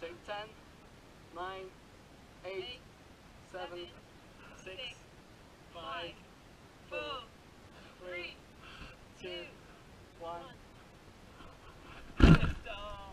Take 10, 9, 8, Eight, 7, seven, 6, six, 5, 4, 3, 2, 1. Stop.